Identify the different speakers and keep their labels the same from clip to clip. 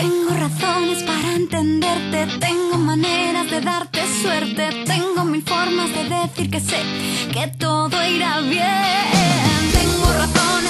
Speaker 1: Tengo razones para entenderte, tengo maneras de darte suerte, tengo mil formas de decir que sé que todo irá bien. Tengo razones.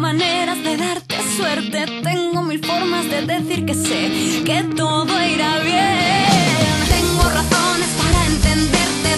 Speaker 1: maneras de darte suerte, tengo mil formas de decir que sé que todo irá bien. Tengo razones para entenderte,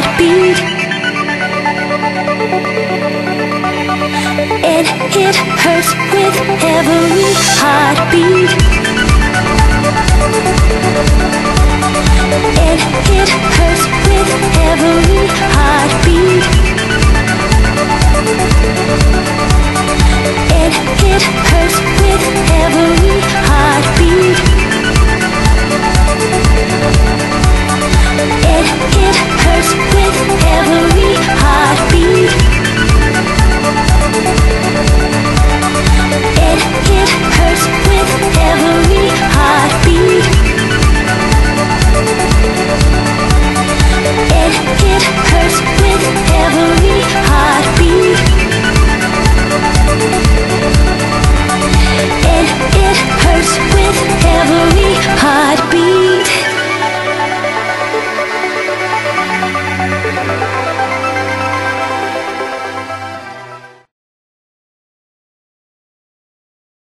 Speaker 1: heartbeat. It, it hurts with every heartbeat. It, it hurts